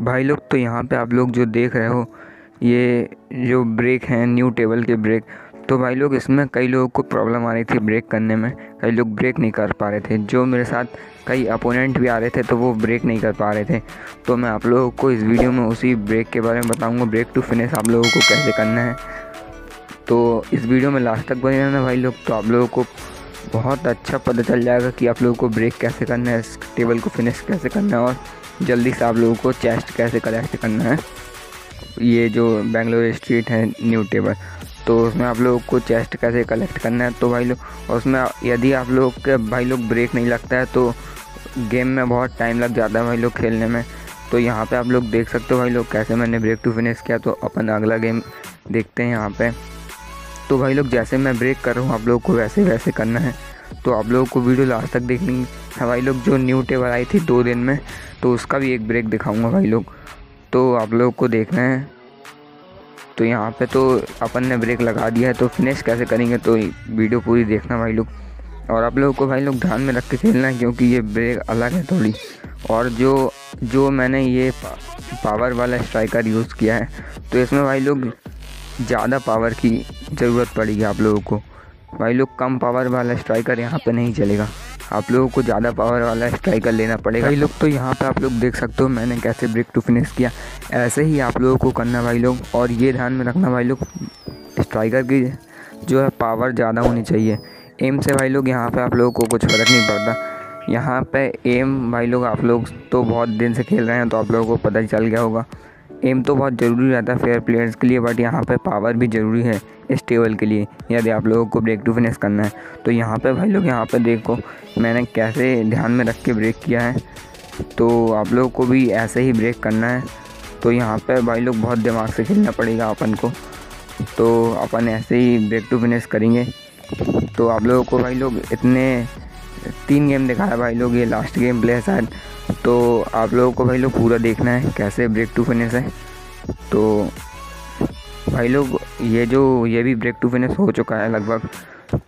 भाई लोग तो यहाँ पे आप लोग जो देख रहे हो, ये जो ब्रेक हैं न्यू टेबल के ब्रेक तो भाई लोग इसमें कई लोगों को प्रॉब्लम आ रही थी ब्रेक करने में। कई लोग ब्रेक नहीं कर पा रहे थे। जो मेरे साथ कई अपोनेंट भी आ रहे थे तो वो ब्रेक नहीं कर पा रहे थे। तो मैं आप लोगों को इस वीडियो में उसी ब्रेक के बारे में बताऊँगा। ब्रेक टू फिनिश आप लोगों को कैसे करना है। तो इस वीडियो में लास्ट तक बने रहना भाई लोग। तो आप लोगों को बहुत अच्छा पता चल जाएगा कि आप लोगों को ब्रेक कैसे करना है, इस टेबल को फिनिश कैसे करना है और जल्दी से आप लोगों को चेस्ट कैसे कलेक्ट करना है। ये जो बेंगलोर स्ट्रीट है न्यू टेबल तो उसमें आप लोगों को चेस्ट कैसे कलेक्ट करना है तो भाई लोग, और उसमें यदि आप लोग के भाई लोग ब्रेक नहीं लगता है तो गेम में बहुत टाइम लग जाता है भाई लोग खेलने में। तो यहाँ पे आप लोग देख सकते हो भाई लोग, कैसे मैंने ब्रेक टू फिनिश किया तो अपन अगला गेम देखते हैं यहाँ पे। तो भाई लोग, जैसे मैं ब्रेक कर रहा हूँ, आप लोगों को वैसे वैसे करना है। तो आप लोगों को वीडियो लास्ट तक देखनी है। भाई लोग, जो न्यू टेबल आई थी दो दिन में तो उसका भी एक ब्रेक दिखाऊँगा भाई लोग। तो आप लोगों को देखना है। तो यहाँ पे तो अपन ने ब्रेक लगा दिया है तो फिनिश कैसे करेंगे तो वीडियो पूरी देखना भाई लोग। और आप लोगों को भाई लोग ध्यान में रख के खेलना है, क्योंकि ये ब्रेक अलग है थोड़ी। और जो जो मैंने ये पावर वाला स्ट्राइकर यूज़ किया है तो इसमें भाई लोग ज़्यादा पावर की ज़रूरत पड़ेगी आप लोगों को। भाई लोग, कम पावर वाला स्ट्राइकर यहाँ पे नहीं चलेगा। आप लोगों को ज़्यादा पावर वाला स्ट्राइकर लेना पड़ेगा। भाई लोग तो यहाँ पे आप लोग देख सकते हो, मैंने कैसे ब्रेक टू फिनिश किया। ऐसे ही आप लोगों को करना भाई लोग, और ये ध्यान में रखना भाई लोग स्ट्राइकर की जो है पावर ज़्यादा होनी चाहिए। एम से भाई लोग, यहाँ पर आप लोगों को कुछ फ़र्क नहीं पड़ता। यहाँ पर एम भाई लोग, आप लोग तो बहुत दिन से खेल रहे हैं तो आप लोगों को पता चल गया होगा। एम तो बहुत ज़रूरी रहता है फेयर प्लेयर्स के लिए बट यहाँ पे पावर भी ज़रूरी है इस टेबल के लिए, यदि आप लोगों को ब्रेक टू फिनिश करना है। तो यहाँ पे भाई लोग, यहाँ पे देखो, मैंने कैसे ध्यान में रख के ब्रेक किया है। तो आप लोगों को भी ऐसे ही ब्रेक करना है। तो यहाँ पे भाई लोग, बहुत दिमाग से खेलना पड़ेगा अपन को। तो अपन ऐसे ही ब्रेक टू फिनिश करेंगे। तो आप लोगों को भाई लोग, इतने, तीन गेम दिखाया भाई लोग ये लास्ट गेम प्ले शायद। तो आप लोगों को भाई लोग पूरा देखना है कैसे ब्रेक टू फिनिश है। तो भाई लोग, ये जो, ये भी ब्रेक टू फिनिश हो चुका है लगभग।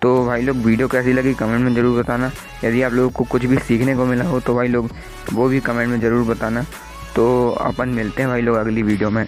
तो भाई लोग, वीडियो कैसी लगी कमेंट में ज़रूर बताना। यदि आप लोगों को कुछ भी सीखने को मिला हो तो भाई लोग, वो भी कमेंट में ज़रूर बताना। तो अपन मिलते हैं भाई लोग अगली वीडियो में।